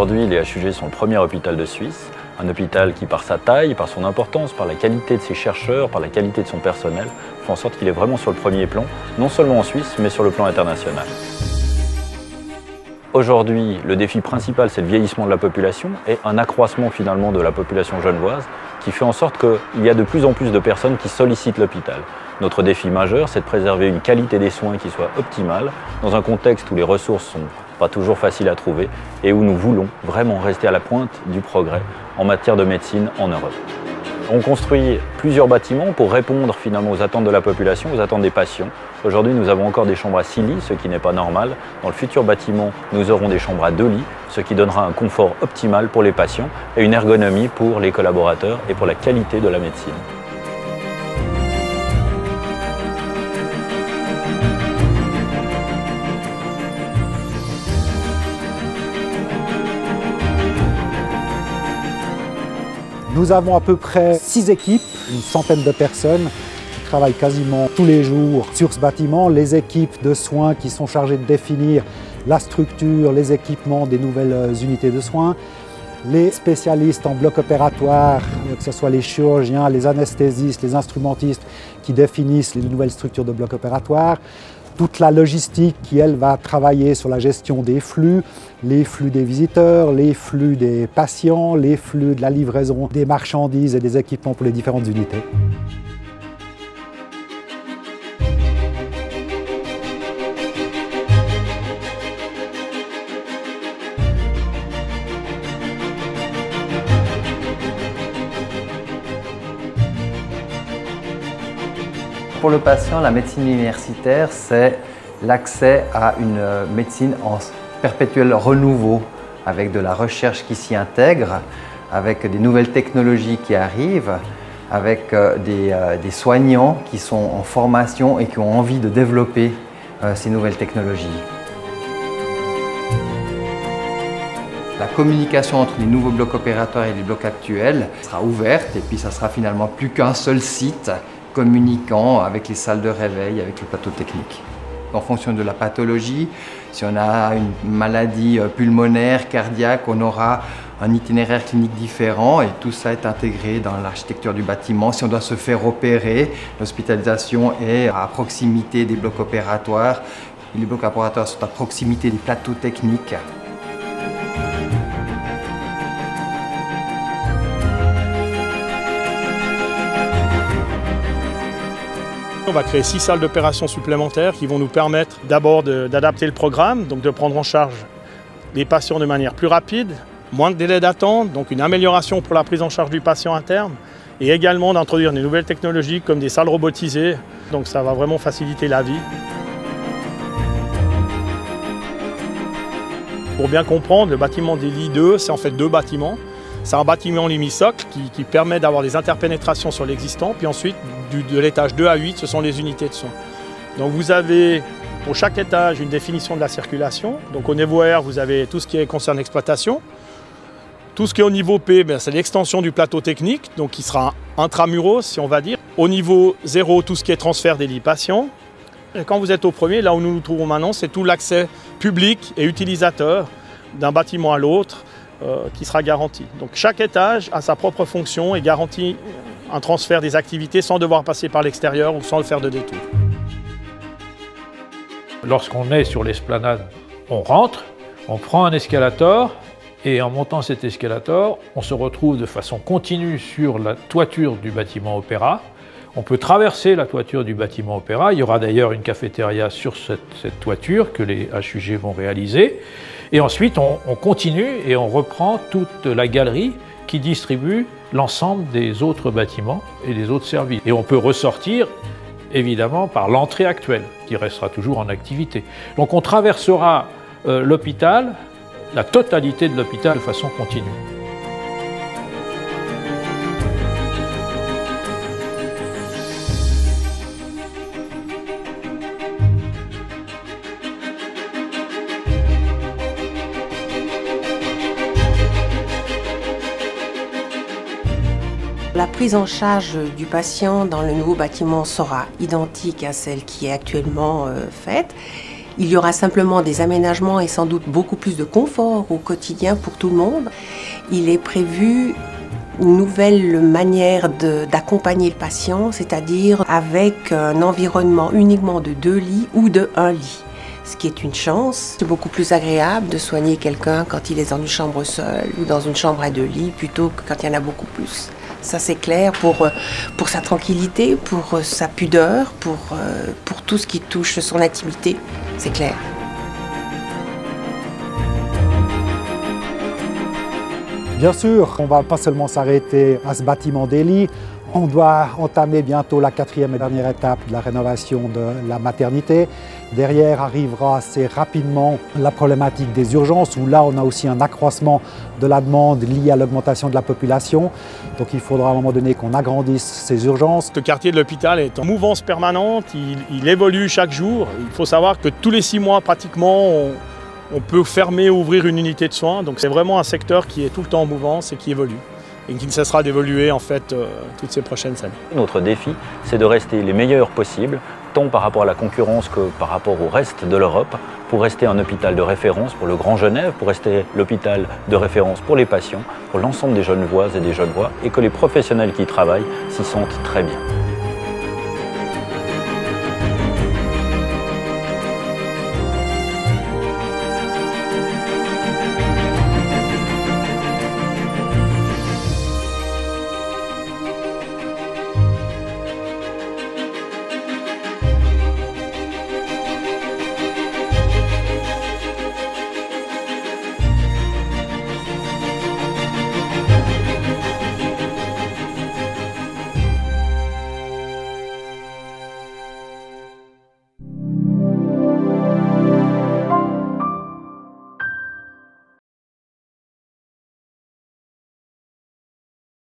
Aujourd'hui, les HUG sont le premier hôpital de Suisse, un hôpital qui, par sa taille, par son importance, par la qualité de ses chercheurs, par la qualité de son personnel, fait en sorte qu'il est vraiment sur le premier plan, non seulement en Suisse, mais sur le plan international. Aujourd'hui, le défi principal, c'est le vieillissement de la population et un accroissement finalement de la population genevoise qui fait en sorte qu'il y a de plus en plus de personnes qui sollicitent l'hôpital. Notre défi majeur, c'est de préserver une qualité des soins qui soit optimale dans un contexte où les ressources sont pas toujours faciles à trouver et où nous voulons vraiment rester à la pointe du progrès en matière de médecine en Europe. On construit plusieurs bâtiments pour répondre finalement aux attentes de la population, aux attentes des patients. Aujourd'hui, nous avons encore des chambres à 6 lits, ce qui n'est pas normal. Dans le futur bâtiment, nous aurons des chambres à 2 lits, ce qui donnera un confort optimal pour les patients et une ergonomie pour les collaborateurs et pour la qualité de la médecine. Nous avons à peu près six équipes, une centaine de personnes qui travaillent quasiment tous les jours sur ce bâtiment. Les équipes de soins qui sont chargées de définir la structure, les équipements des nouvelles euh, unités de soins, les spécialistes en bloc opératoire, euh, que ce soit les chirurgiens, les anesthésistes, les instrumentistes qui définissent les nouvelles structures de bloc opératoire, toute la logistique qui, elle, va travailler sur la gestion des flux, les flux des visiteurs, les flux des patients, les flux de la livraison des marchandises et des équipements pour les différentes unités. Pour le patient, la médecine universitaire, c'est l'accès à une médecine en perpétuel renouveau, avec de la recherche qui s'y intègre, avec des nouvelles technologies qui arrivent, avec euh, euh, des, soignants qui sont en formation et qui ont envie de développer euh, ces nouvelles technologies. La communication entre les nouveaux blocs opératoires et les blocs actuels sera ouverte et puis ça sera finalement plus qu'un seul site communiquant avec les salles de réveil, avec le plateau technique. En fonction de la pathologie, si on a une maladie euh, pulmonaire, cardiaque, on aura un itinéraire clinique différent et tout ça est intégré dans l'architecture du bâtiment. Si on doit se faire opérer, l'hospitalisation est à proximité des blocs opératoires. Les blocs opératoires sont à proximité des plateaux techniques. On va créer six salles d'opération supplémentaires qui vont nous permettre d'abord d'adapter le programme, donc de prendre en charge les patients de manière plus rapide, moins de délai d'attente, donc une amélioration pour la prise en charge du patient à terme, et également d'introduire des nouvelles technologies comme des salles robotisées, donc ça va vraiment faciliter la vie. Pour bien comprendre, le bâtiment des lits 2, c'est en fait deux bâtiments. C'est un bâtiment limisocle qui, qui permet d'avoir des interpénétrations sur l'existant. Puis ensuite, de l'étage 2 à 8, ce sont les unités de soins. Donc vous avez pour chaque étage une définition de la circulation. Donc au niveau R, vous avez tout ce qui concerne l'exploitation. Tout ce qui est au niveau P, ben, c'est l'extension du plateau technique, donc qui sera intramuros, si on va dire. Au niveau 0, tout ce qui est transfert des lits patients. Et quand vous êtes au premier, là où nous nous trouvons maintenant, c'est tout l'accès public et utilisateur d'un bâtiment à l'autre qui sera garanti. Donc chaque étage a sa propre fonction et garantit un transfert des activités sans devoir passer par l'extérieur ou sans le faire de détour. Lorsqu'on est sur l'esplanade, on rentre, on prend un escalator et en montant cet escalator, on se retrouve de façon continue sur la toiture du bâtiment Opéra. On peut traverser la toiture du bâtiment Opéra. Il y aura d'ailleurs une cafétéria sur cette, toiture que les HUG vont réaliser. Et ensuite, on, on continue et on reprend toute la galerie qui distribue l'ensemble des autres bâtiments et des autres services. Et on peut ressortir évidemment par l'entrée actuelle qui restera toujours en activité. Donc on traversera euh, l'hôpital, la totalité de l'hôpital de façon continue. Prise en charge du patient dans le nouveau bâtiment sera identique à celle qui est actuellement euh, faite. Il y aura simplement des aménagements et sans doute beaucoup plus de confort au quotidien pour tout le monde. Il est prévu une nouvelle manière d'accompagner le patient, c'est-à-dire avec un environnement uniquement de deux lits ou de un lit ce qui est une chance. C'est beaucoup plus agréable de soigner quelqu'un quand il est dans une chambre seule ou dans une chambre à deux lits plutôt que quand il y en a beaucoup plus. Ça c'est clair pour, euh, pour sa tranquillité, pour euh, sa pudeur, pour, euh, pour tout ce qui touche son intimité. C'est clair. Bien sûr, on ne va pas seulement s'arrêter à ce bâtiment d'Eli, on doit entamer bientôt la quatrième et dernière étape de la rénovation de la maternité. Derrière arrivera assez rapidement la problématique des urgences, où là on a aussi un accroissement de la demande liée à l'augmentation de la population. Donc il faudra à un moment donné qu'on agrandisse ces urgences. Ce quartier de l'hôpital est en mouvance permanente, il, évolue chaque jour. Il faut savoir que tous les six mois pratiquement, on, on peut fermer ou ouvrir une unité de soins. Donc c'est vraiment un secteur qui est tout le temps en mouvance et qui évolue et qui ne cessera d'évoluer en fait euh, toutes ces prochaines années. Notre défi, c'est de rester les meilleurs possibles, tant par rapport à la concurrence que par rapport au reste de l'Europe, pour rester un hôpital de référence pour le Grand Genève, pour rester l'hôpital de référence pour les patients, pour l'ensemble des jeunes voix et des jeunes voix, et que les professionnels qui y travaillent s'y sentent très bien.